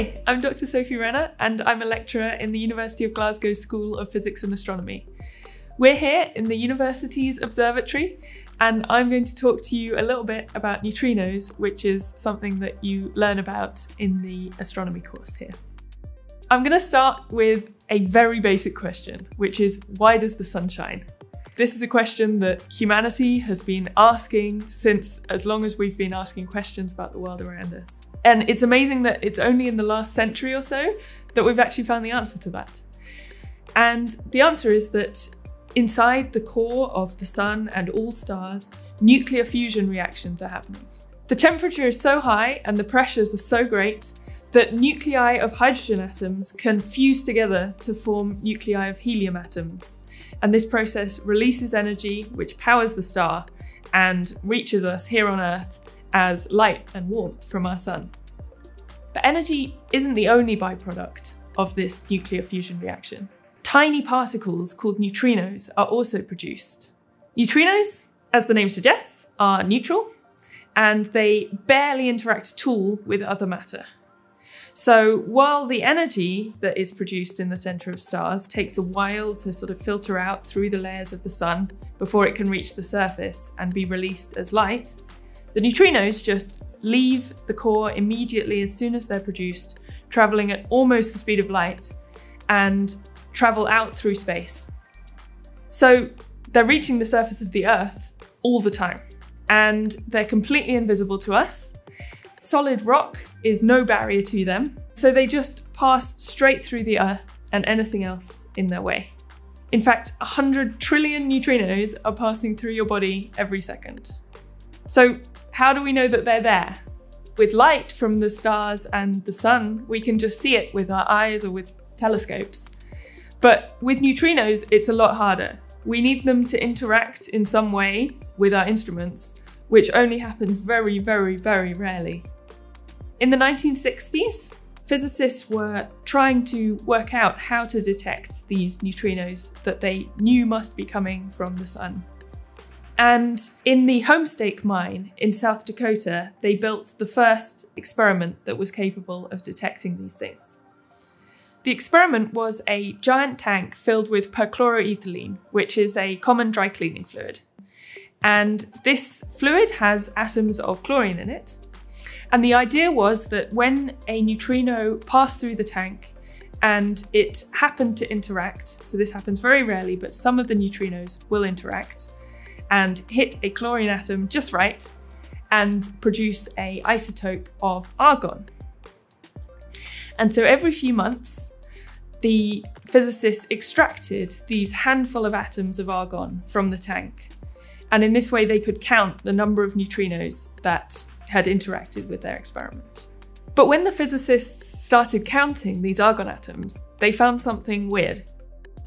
Hi, I'm Dr. Sophie Renner, and I'm a lecturer in the University of Glasgow School of Physics and Astronomy. We're here in the university's observatory, and I'm going to talk to you a little bit about neutrinos, which is something that you learn about in the astronomy course here. I'm going to start with a very basic question, which is why does the sun shine? This is a question that humanity has been asking since as long as we've been asking questions about the world around us. And it's amazing that it's only in the last century or so that we've actually found the answer to that. And the answer is that inside the core of the sun and all stars, nuclear fusion reactions are happening. The temperature is so high and the pressures are so great that nuclei of hydrogen atoms can fuse together to form nuclei of helium atoms. And this process releases energy, which powers the star and reaches us here on Earth as light and warmth from our sun. But energy isn't the only byproduct of this nuclear fusion reaction. Tiny particles called neutrinos are also produced. Neutrinos, as the name suggests, are neutral and they barely interact at all with other matter. So while the energy that is produced in the center of stars takes a while to sort of filter out through the layers of the sun before it can reach the surface and be released as light, the neutrinos just leave the core immediately as soon as they're produced, traveling at almost the speed of light and travel out through space. So they're reaching the surface of the Earth all the time and they're completely invisible to us Solid rock is no barrier to them, so they just pass straight through the Earth and anything else in their way. In fact, 100 trillion neutrinos are passing through your body every second. So, how do we know that they're there? With light from the stars and the sun, we can just see it with our eyes or with telescopes. But with neutrinos, it's a lot harder. We need them to interact in some way with our instruments, which only happens very, very, very rarely. In the 1960s, physicists were trying to work out how to detect these neutrinos that they knew must be coming from the sun. And in the Homestake mine in South Dakota, they built the first experiment that was capable of detecting these things. The experiment was a giant tank filled with perchloroethylene, which is a common dry cleaning fluid. And this fluid has atoms of chlorine in it. And the idea was that when a neutrino passed through the tank and it happened to interact, so this happens very rarely, but some of the neutrinos will interact and hit a chlorine atom just right and produce a isotope of argon. And so every few months, the physicists extracted these handful of atoms of argon from the tank and in this way, they could count the number of neutrinos that had interacted with their experiment. But when the physicists started counting these argon atoms, they found something weird.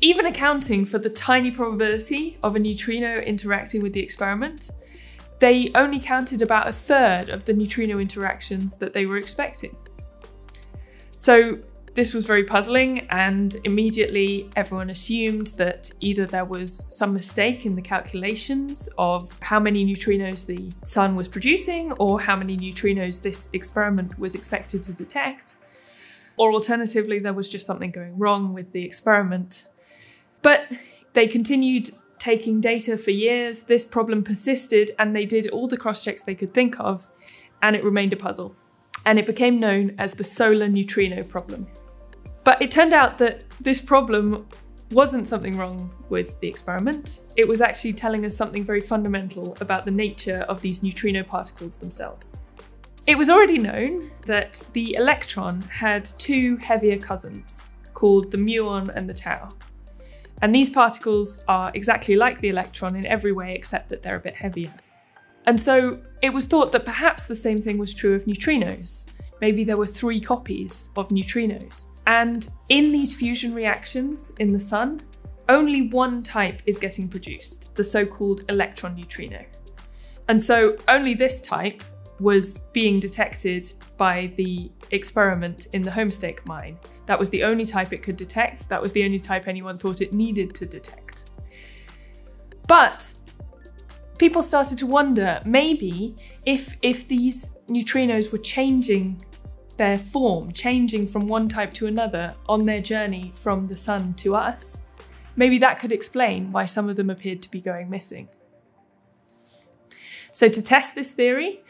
Even accounting for the tiny probability of a neutrino interacting with the experiment, they only counted about a third of the neutrino interactions that they were expecting. So this was very puzzling, and immediately everyone assumed that either there was some mistake in the calculations of how many neutrinos the sun was producing or how many neutrinos this experiment was expected to detect, or alternatively, there was just something going wrong with the experiment. But they continued taking data for years, this problem persisted, and they did all the cross checks they could think of, and it remained a puzzle. And it became known as the solar neutrino problem. But it turned out that this problem wasn't something wrong with the experiment. It was actually telling us something very fundamental about the nature of these neutrino particles themselves. It was already known that the electron had two heavier cousins called the muon and the tau. And these particles are exactly like the electron in every way except that they're a bit heavier. And so it was thought that perhaps the same thing was true of neutrinos. Maybe there were three copies of neutrinos. And in these fusion reactions in the sun, only one type is getting produced, the so-called electron neutrino. And so only this type was being detected by the experiment in the Homestake mine. That was the only type it could detect. That was the only type anyone thought it needed to detect. But people started to wonder maybe if if these neutrinos were changing their form changing from one type to another on their journey from the Sun to us, maybe that could explain why some of them appeared to be going missing. So, to test this theory,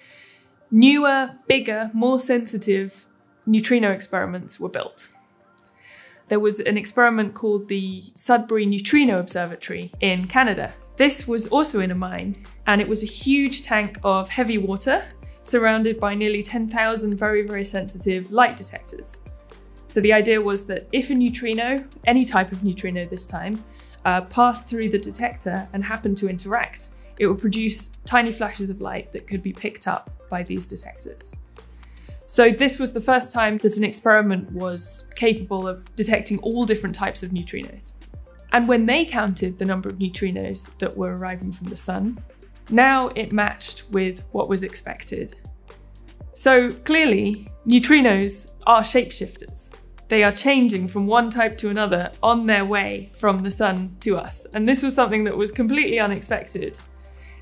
newer, bigger, more sensitive neutrino experiments were built. There was an experiment called the Sudbury Neutrino Observatory in Canada. This was also in a mine, and it was a huge tank of heavy water surrounded by nearly 10,000 very, very sensitive light detectors. So the idea was that if a neutrino, any type of neutrino this time, uh, passed through the detector and happened to interact, it would produce tiny flashes of light that could be picked up by these detectors. So this was the first time that an experiment was capable of detecting all different types of neutrinos. And when they counted the number of neutrinos that were arriving from the sun, now it matched with what was expected. So clearly, neutrinos are shapeshifters. They are changing from one type to another on their way from the sun to us. And this was something that was completely unexpected.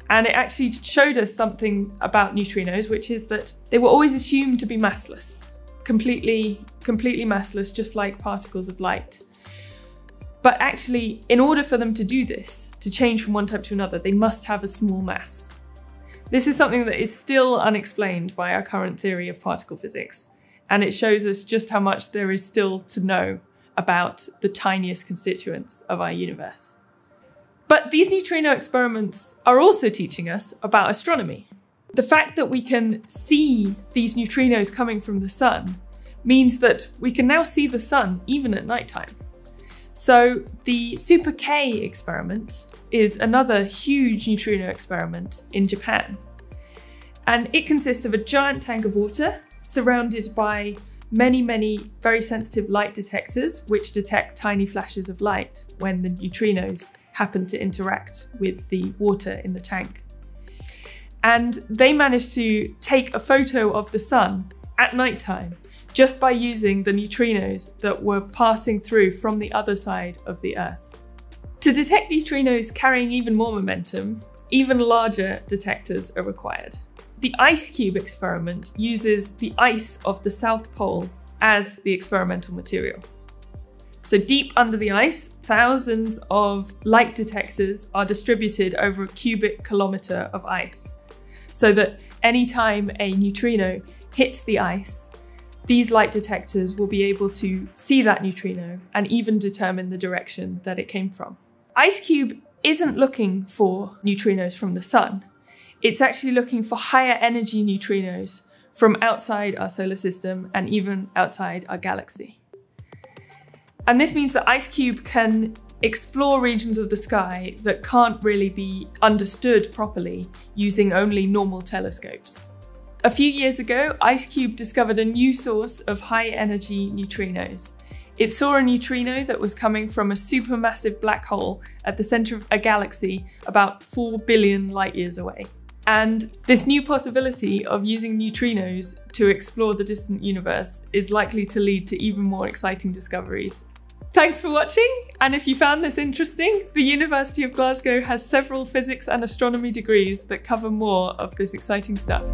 And it actually showed us something about neutrinos, which is that they were always assumed to be massless, completely, completely massless, just like particles of light. But actually, in order for them to do this, to change from one type to another, they must have a small mass. This is something that is still unexplained by our current theory of particle physics, and it shows us just how much there is still to know about the tiniest constituents of our universe. But these neutrino experiments are also teaching us about astronomy. The fact that we can see these neutrinos coming from the sun means that we can now see the sun even at nighttime. So the Super K experiment is another huge neutrino experiment in Japan. And it consists of a giant tank of water surrounded by many, many very sensitive light detectors, which detect tiny flashes of light when the neutrinos happen to interact with the water in the tank. And they managed to take a photo of the sun at nighttime just by using the neutrinos that were passing through from the other side of the Earth. To detect neutrinos carrying even more momentum, even larger detectors are required. The IceCube experiment uses the ice of the South Pole as the experimental material. So deep under the ice, thousands of light detectors are distributed over a cubic kilometre of ice, so that anytime a neutrino hits the ice, these light detectors will be able to see that neutrino and even determine the direction that it came from. IceCube isn't looking for neutrinos from the sun. It's actually looking for higher energy neutrinos from outside our solar system and even outside our galaxy. And this means that IceCube can explore regions of the sky that can't really be understood properly using only normal telescopes. A few years ago, IceCube discovered a new source of high energy neutrinos. It saw a neutrino that was coming from a supermassive black hole at the center of a galaxy about 4 billion light years away. And this new possibility of using neutrinos to explore the distant universe is likely to lead to even more exciting discoveries. Thanks for watching, and if you found this interesting, the University of Glasgow has several physics and astronomy degrees that cover more of this exciting stuff.